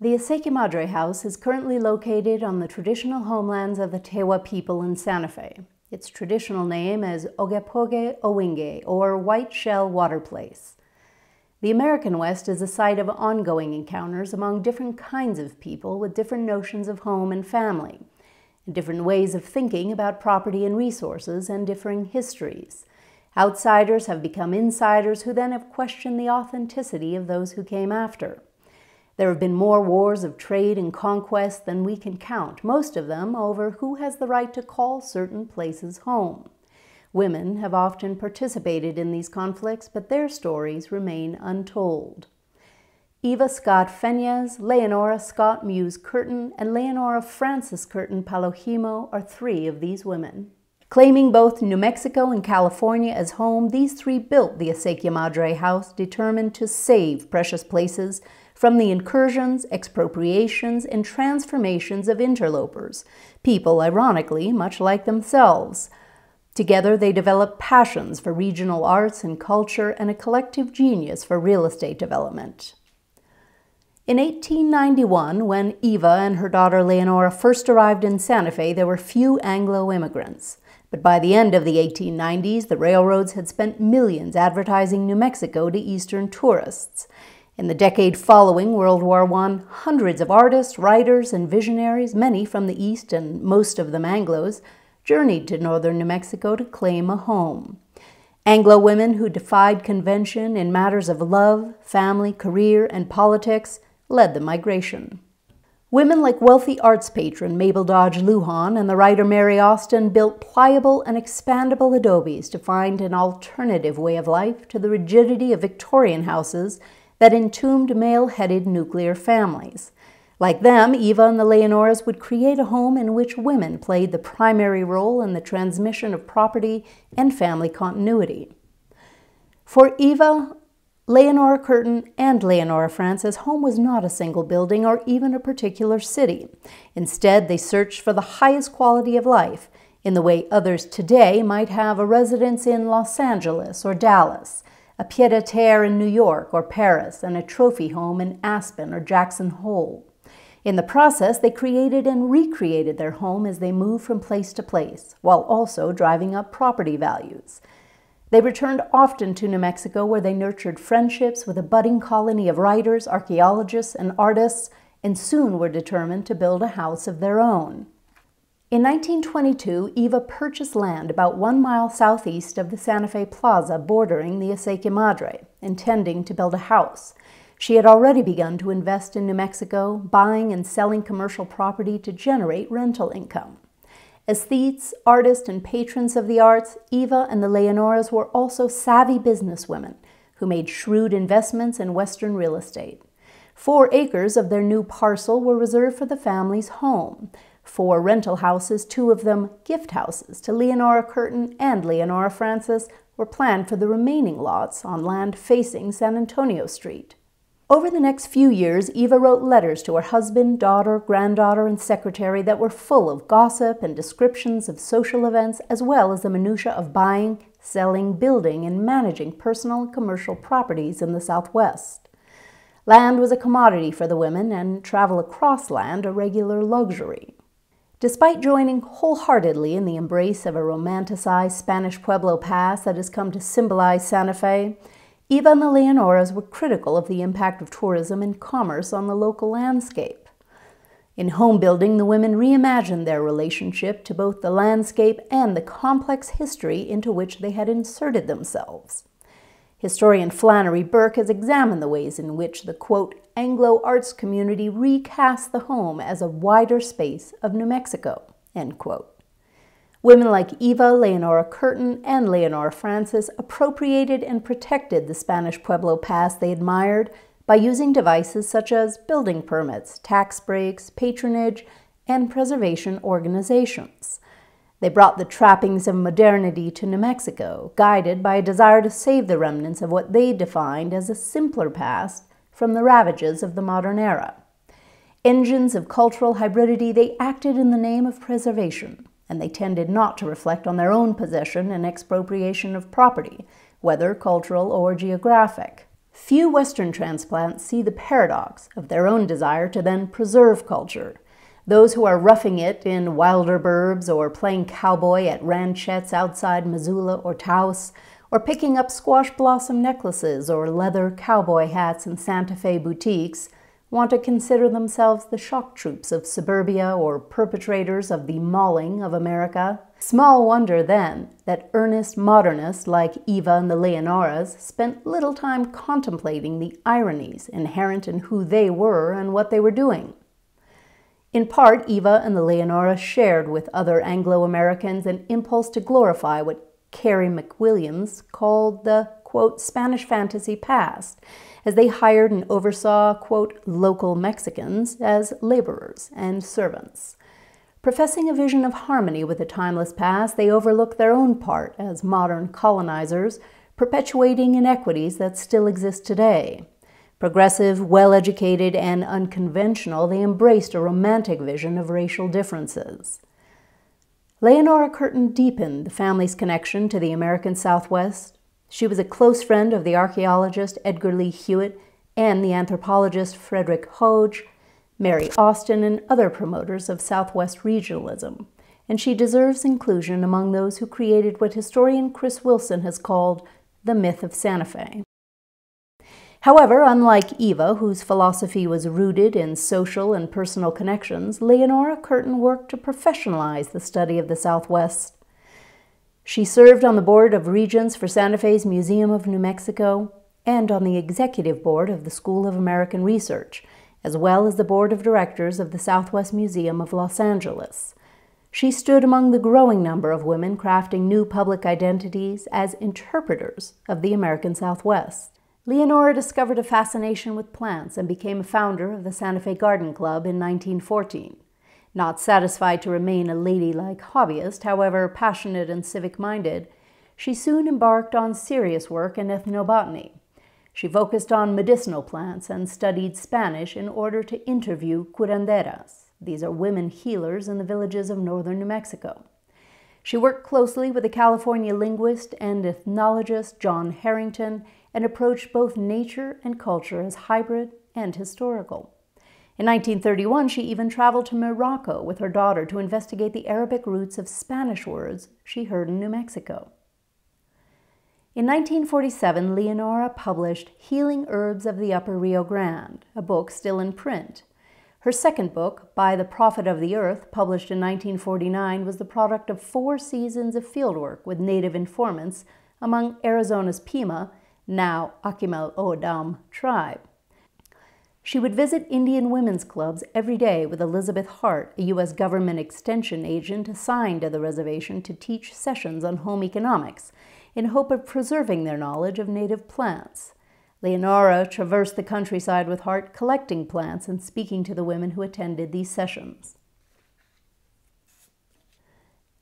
The Acequia Madre House is currently located on the traditional homelands of the Tewa people in Santa Fe. Its traditional name is Ogepoge Owinge, or White Shell Water Place. The American West is a site of ongoing encounters among different kinds of people with different notions of home and family, and different ways of thinking about property and resources, and differing histories. Outsiders have become insiders who then have questioned the authenticity of those who came after. There have been more wars of trade and conquest than we can count, most of them over who has the right to call certain places home. Women have often participated in these conflicts, but their stories remain untold. Eva Scott Fenyes, Leonora Scott Muse Curtin, and Leonora Frances Curtin Paloheimo are three of these women. Claiming both New Mexico and California as home, these three built the Acequia Madre house, determined to save precious places from the incursions, expropriations, and transformations of interlopers, people, ironically, much like themselves. Together, they developed passions for regional arts and culture and a collective genius for real estate development. In 1891, when Eva and her daughter Leonora first arrived in Santa Fe, there were few Anglo immigrants. But by the end of the 1890s, the railroads had spent millions advertising New Mexico to Eastern tourists. In the decade following World War I, hundreds of artists, writers, and visionaries, many from the East and most of them Anglos, journeyed to northern New Mexico to claim a home. Anglo women who defied convention in matters of love, family, career, and politics led the migration. Women like wealthy arts patron Mabel Dodge Luhan and the writer Mary Austin built pliable and expandable adobes to find an alternative way of life to the rigidity of Victorian houses that entombed male headed nuclear families. Like them, Eva and the Leonoras would create a home in which women played the primary role in the transmission of property and family continuity. For Eva, Leonora Curtin, and Leonora Frances, home was not a single building or even a particular city. Instead, they searched for the highest quality of life in the way others today might have a residence in Los Angeles or Dallas, a pied a terre in New York or Paris, and a trophy home in Aspen or Jackson Hole. In the process, they created and recreated their home as they moved from place to place, while also driving up property values. They returned often to New Mexico, where they nurtured friendships with a budding colony of writers, archaeologists, and artists, and soon were determined to build a house of their own. In 1922, Eva purchased land about one mile southeast of the Santa Fe Plaza bordering the Acequia Madre, intending to build a house. She had already begun to invest in New Mexico, buying and selling commercial property to generate rental income. Aesthetes, artists, and patrons of the arts, Eva and the Leonoras were also savvy businesswomen who made shrewd investments in Western real estate. Four acres of their new parcel were reserved for the family's home, four rental houses, two of them gift houses, to Leonora Curtin and Leonora Frances, were planned for the remaining lots on land facing San Antonio Street. Over the next few years, Eva wrote letters to her husband, daughter, granddaughter, and secretary that were full of gossip and descriptions of social events, as well as the minutiae of buying, selling, building, and managing personal and commercial properties in the Southwest. Land was a commodity for the women, and travel across land a regular luxury. Despite joining wholeheartedly in the embrace of a romanticized Spanish Pueblo pass that has come to symbolize Santa Fe, Eva and the Leonoras were critical of the impact of tourism and commerce on the local landscape. In home building, the women reimagined their relationship to both the landscape and the complex history into which they had inserted themselves. Historian Flannery Burke has examined the ways in which the quote, Anglo arts community recast the home as a wider space of New Mexico. End quote. Women like Eva, Leonora Curtin, and Leonora Frances appropriated and protected the Spanish Pueblo past they admired by using devices such as building permits, tax breaks, patronage, and preservation organizations. They brought the trappings of modernity to New Mexico, guided by a desire to save the remnants of what they defined as a simpler past from the ravages of the modern era. Engines of cultural hybridity, they acted in the name of preservation, and they tended not to reflect on their own possession and expropriation of property, whether cultural or geographic. Few Western transplants see the paradox of their own desire to then preserve culture. Those who are roughing it in wilder burbs or playing cowboy at ranchettes outside Missoula or Taos, or picking up squash blossom necklaces or leather cowboy hats in Santa Fe boutiques, want to consider themselves the shock troops of suburbia or perpetrators of the mauling of America. Small wonder, then, that earnest modernists like Eva and the Leonoras spent little time contemplating the ironies inherent in who they were and what they were doing. In part, Eva and the Leonora shared with other Anglo Americans an impulse to glorify what Carey McWilliams called the, quote, Spanish fantasy past, as they hired and oversaw, quote, local Mexicans as laborers and servants. Professing a vision of harmony with the timeless past, they overlook their own part as modern colonizers, perpetuating inequities that still exist today. Progressive, well educated, and unconventional, they embraced a romantic vision of racial differences. Leonora Curtin deepened the family's connection to the American Southwest. She was a close friend of the archaeologist Edgar Lee Hewett and the anthropologist Frederick Hodge, Mary Austin, and other promoters of Southwest regionalism, and she deserves inclusion among those who created what historian Chris Wilson has called the myth of Santa Fe. However, unlike Eva, whose philosophy was rooted in social and personal connections, Leonora Curtin worked to professionalize the study of the Southwest. She served on the board of regents for Santa Fe's Museum of New Mexico and on the executive board of the School of American Research, as well as the board of directors of the Southwest Museum of Los Angeles. She stood among the growing number of women crafting new public identities as interpreters of the American Southwest. Leonora discovered a fascination with plants and became a founder of the Santa Fe Garden Club in 1914. Not satisfied to remain a ladylike hobbyist, however passionate and civic minded, she soon embarked on serious work in ethnobotany. She focused on medicinal plants and studied Spanish in order to interview curanderas. These are women healers in the villages of northern New Mexico. She worked closely with the California linguist and ethnologist John Harrington and approached both nature and culture as hybrid and historical. In 1931, she even traveled to Morocco with her daughter to investigate the Arabic roots of Spanish words she heard in New Mexico. In 1947, Leonora published Healing Herbs of the Upper Rio Grande, a book still in print. Her second book, By the Prophet of the Earth, published in 1949, was the product of four seasons of fieldwork with native informants among Arizona's Pima now Akimel O'odham tribe. She would visit Indian women's clubs every day with Elizabeth Hart, a U.S. government extension agent assigned to the reservation to teach sessions on home economics in hope of preserving their knowledge of native plants. Leonora traversed the countryside with Hart collecting plants and speaking to the women who attended these sessions.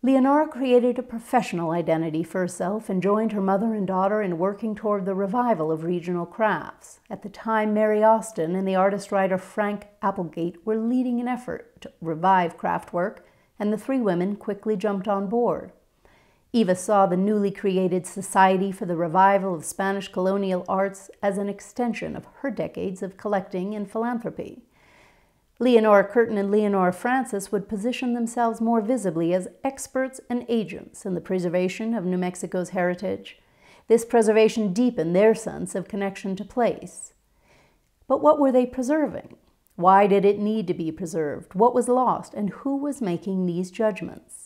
Leonora created a professional identity for herself and joined her mother and daughter in working toward the revival of regional crafts. At the time, Mary Austin and the artist-writer Frank Applegate were leading an effort to revive craft work, and the three women quickly jumped on board. Eva saw the newly created Society for the Revival of Spanish Colonial Arts as an extension of her decades of collecting and philanthropy. Leonora Curtin and Leonora Frances would position themselves more visibly as experts and agents in the preservation of New Mexico's heritage. This preservation deepened their sense of connection to place. But what were they preserving? Why did it need to be preserved? What was lost? And who was making these judgments?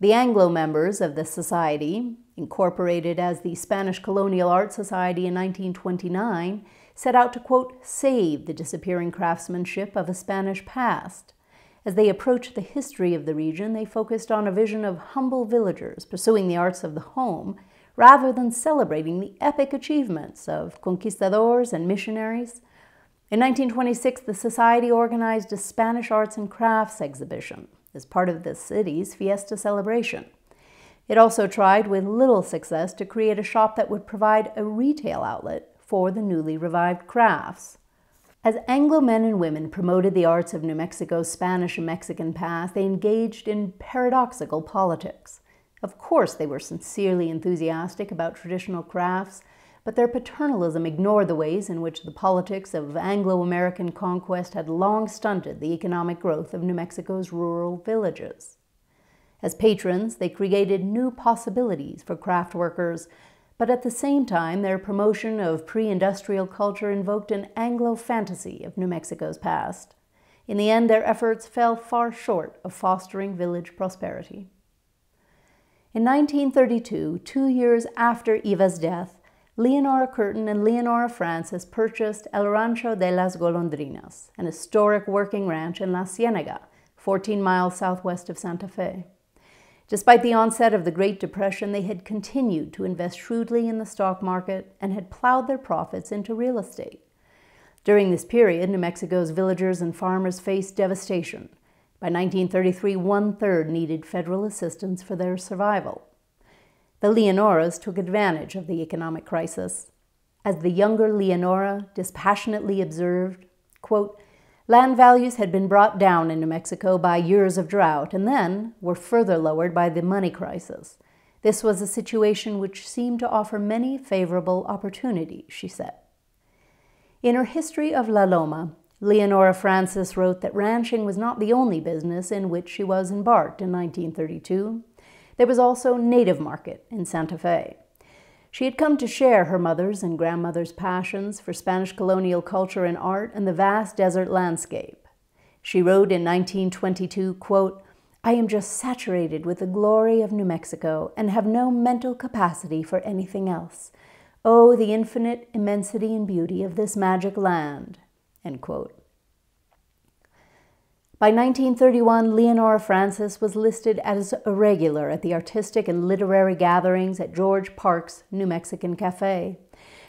The Anglo members of the Society, incorporated as the Spanish Colonial Art Society in 1929, set out to, quote, save the disappearing craftsmanship of a Spanish past. As they approached the history of the region, they focused on a vision of humble villagers pursuing the arts of the home rather than celebrating the epic achievements of conquistadors and missionaries. In 1926, the Society organized a Spanish arts and crafts exhibition as part of the city's fiesta celebration. It also tried, with little success, to create a shop that would provide a retail outlet for the newly revived crafts. As Anglo men and women promoted the arts of New Mexico's Spanish and Mexican past, they engaged in paradoxical politics. Of course, they were sincerely enthusiastic about traditional crafts, but their paternalism ignored the ways in which the politics of Anglo American conquest had long stunted the economic growth of New Mexico's rural villages. As patrons, they created new possibilities for craft workers, but at the same time, their promotion of pre industrial culture invoked an Anglo fantasy of New Mexico's past. In the end, their efforts fell far short of fostering village prosperity. In 1932, two years after Eva's death, Leonora Curtin and Leonora Frances purchased El Rancho de las Golondrinas, an historic working ranch in La Cienega, 14 miles southwest of Santa Fe. Despite the onset of the Great Depression, they had continued to invest shrewdly in the stock market and had plowed their profits into real estate. During this period, New Mexico's villagers and farmers faced devastation. By 1933, one third needed federal assistance for their survival. The Leonoras took advantage of the economic crisis. As the younger Leonora dispassionately observed, quote, land values had been brought down in New Mexico by years of drought and then were further lowered by the money crisis. This was a situation which seemed to offer many favorable opportunities, she said. In her history of La Loma, Leonora Frances wrote that ranching was not the only business in which she was embarked in 1932. There was also Native Market in Santa Fe. She had come to share her mother's and grandmother's passions for Spanish colonial culture and art and the vast desert landscape. She wrote in 1922, quote, I am just saturated with the glory of New Mexico and have no mental capacity for anything else. Oh, the infinite immensity and beauty of this magic land. End quote. By 1931, Leonora Frances was listed as a regular at the artistic and literary gatherings at George Park's New Mexican Cafe.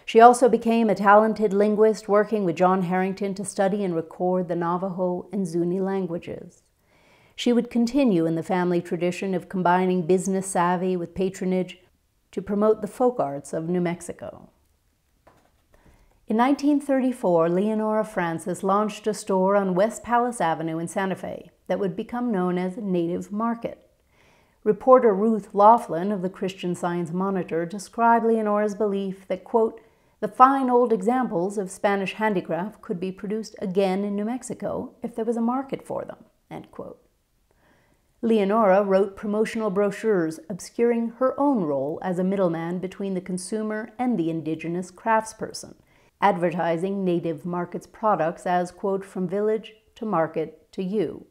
She also became a talented linguist working with John Harrington to study and record the Navajo and Zuni languages. She would continue in the family tradition of combining business savvy with patronage to promote the folk arts of New Mexico. In 1934, Leonora Frances launched a store on West Palace Avenue in Santa Fe that would become known as Native Market. Reporter Ruth Laughlin of the Christian Science Monitor described Leonora's belief that, quote, the fine old examples of Spanish handicraft could be produced again in New Mexico if there was a market for them, end quote. Leonora wrote promotional brochures obscuring her own role as a middleman between the consumer and the indigenous craftsperson – advertising Native Market's products as, quote, from village to market to you.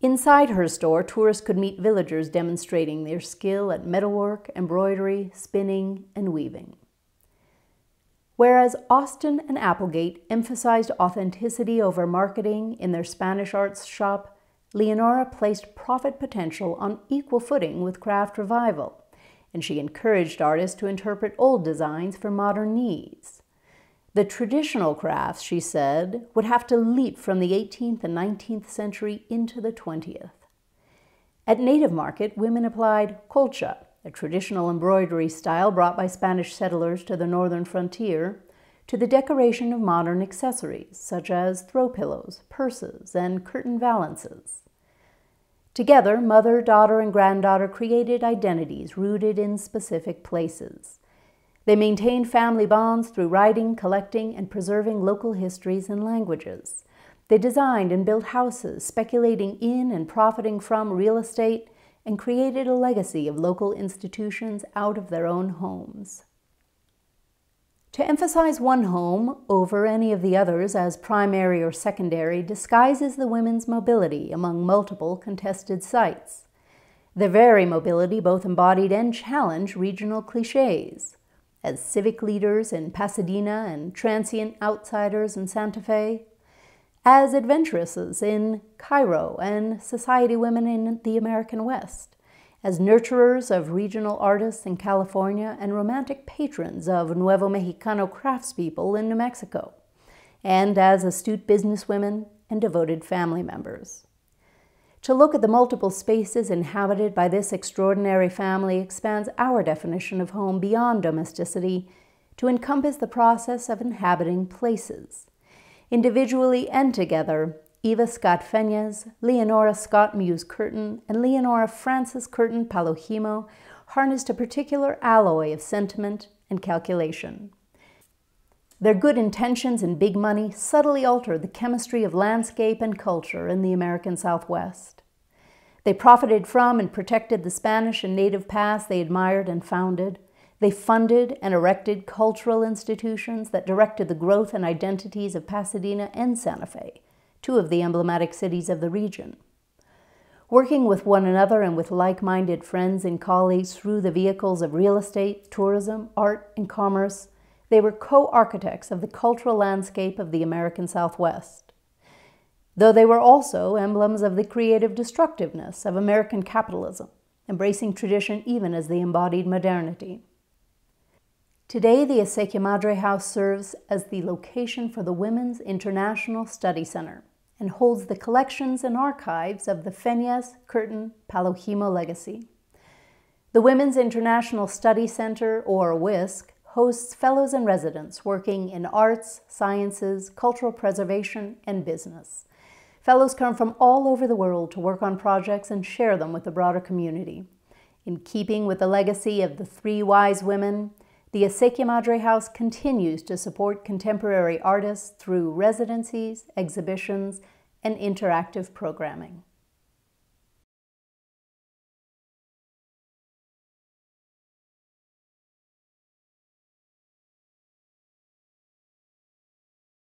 Inside her store, tourists could meet villagers demonstrating their skill at metalwork, embroidery, spinning, and weaving. Whereas Austin and Applegate emphasized authenticity over marketing in their Spanish arts shop, Leonora placed profit potential on equal footing with craft revival, and she encouraged artists to interpret old designs for modern needs. The traditional crafts, she said, would have to leap from the 18th and 19th century into the 20th. At Native Market, women applied colcha, a traditional embroidery style brought by Spanish settlers to the northern frontier, to the decoration of modern accessories such as throw pillows, purses, and curtain valances. Together, mother, daughter, and granddaughter created identities rooted in specific places. They maintained family bonds through writing, collecting, and preserving local histories and languages. They designed and built houses, speculating in and profiting from real estate, and created a legacy of local institutions out of their own homes. To emphasize one home over any of the others as primary or secondary disguises the women's mobility among multiple contested sites. Their very mobility both embodied and challenged regional cliches as civic leaders in Pasadena and transient outsiders in Santa Fe, as adventuresses in Cairo and society women in the American West, as nurturers of regional artists in California and romantic patrons of Nuevo Mexicano craftspeople in New Mexico, and as astute businesswomen and devoted family members. To look at the multiple spaces inhabited by this extraordinary family expands our definition of home beyond domesticity to encompass the process of inhabiting places. Individually and together, Eva Scott Fenyes, Leonora Scott Muse Curtin, and Leonora Frances Curtin Paloheimo harnessed a particular alloy of sentiment and calculation. Their good intentions and big money subtly altered the chemistry of landscape and culture in the American Southwest. They profited from and protected the Spanish and native past they admired and founded. They funded and erected cultural institutions that directed the growth and identities of Pasadena and Santa Fe, two of the emblematic cities of the region. Working with one another and with like minded friends and colleagues through the vehicles of real estate, tourism, art, and commerce, they were co architects of the cultural landscape of the American Southwest. Though they were also emblems of the creative destructiveness of American capitalism, embracing tradition even as they embodied modernity. Today, the Acequia Madre House serves as the location for the Women's International Study Center and holds the collections and archives of the Fenyes, Curtin, Paloheimo legacy. The Women's International Study Center, or WISC, hosts fellows and residents working in arts, sciences, cultural preservation, and business. Fellows come from all over the world to work on projects and share them with the broader community. In keeping with the legacy of the three wise women, the Acequia Madre House continues to support contemporary artists through residencies, exhibitions, and interactive programming.